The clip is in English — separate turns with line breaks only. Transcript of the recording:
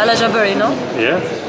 Ala Jabari, no?
Yeah.